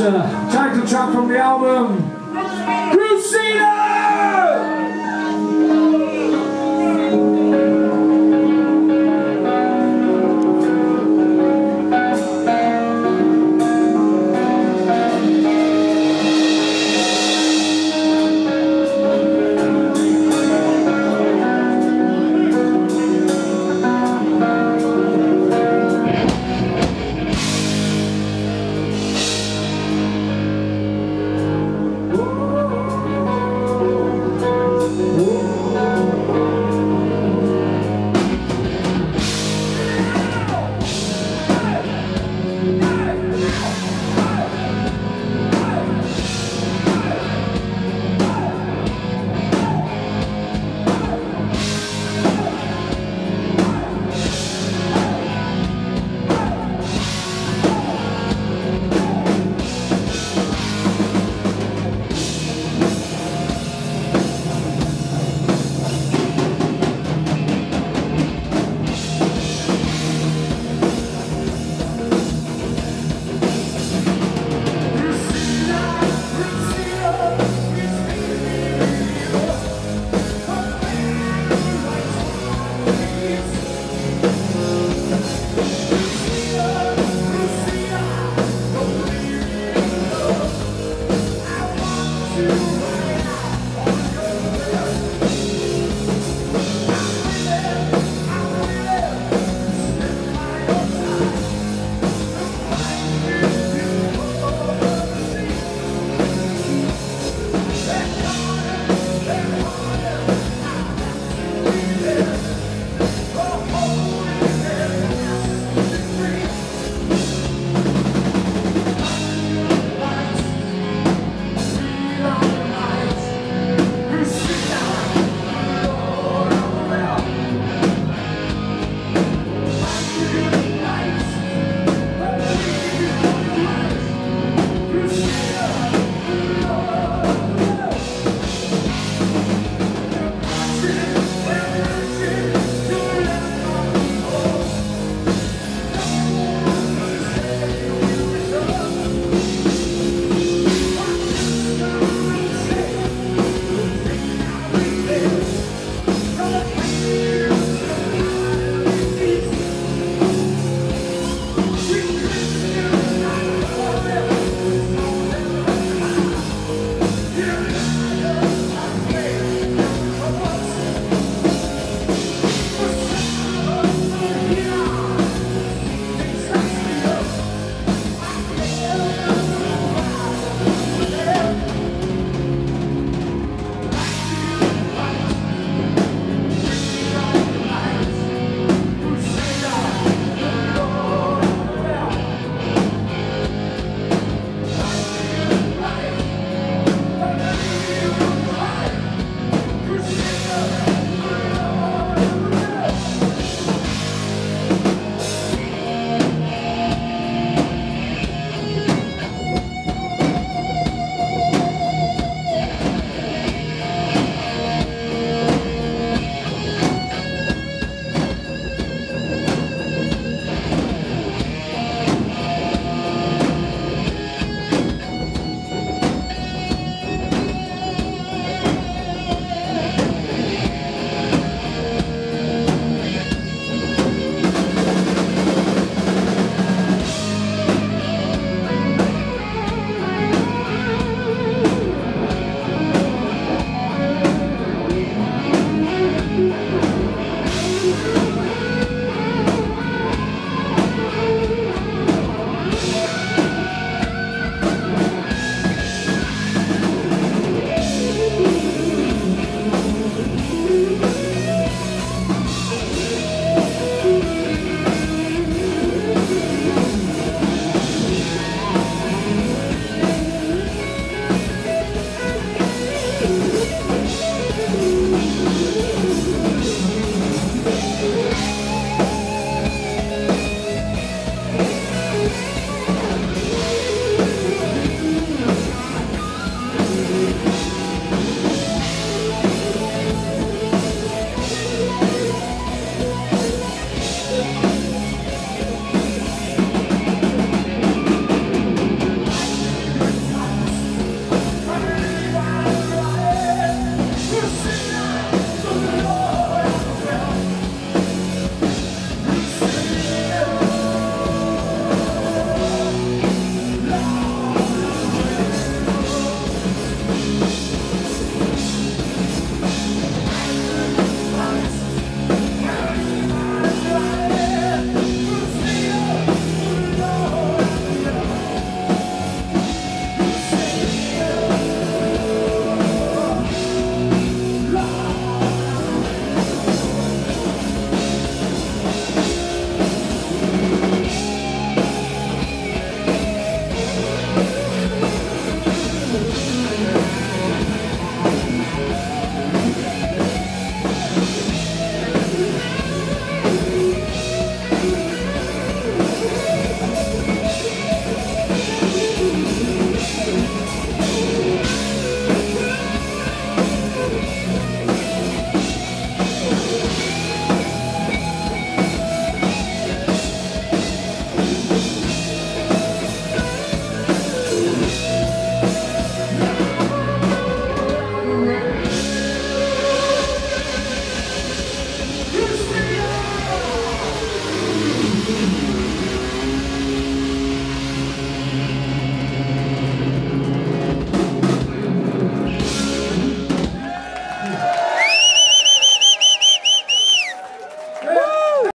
uh, title track from the album Crusader!